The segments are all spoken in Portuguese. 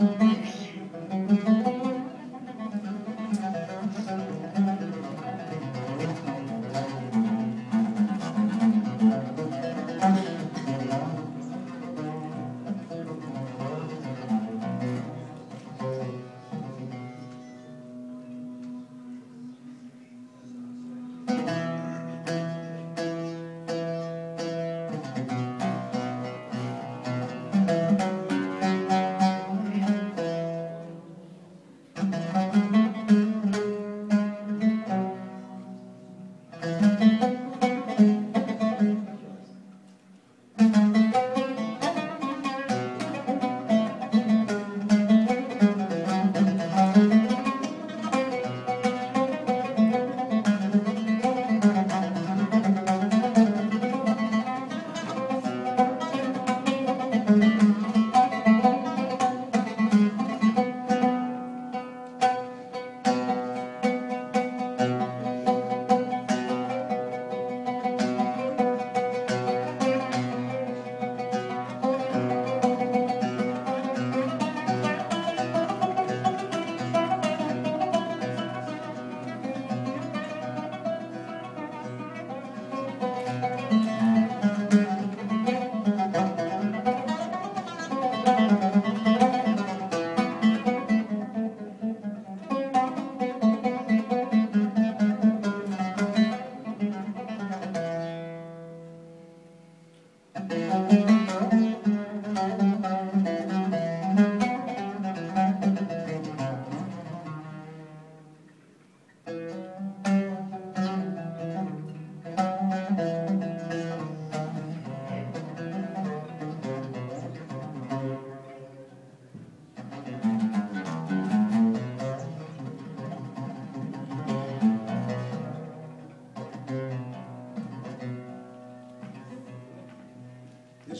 Mm-hmm.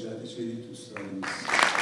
Já Espírito Santo.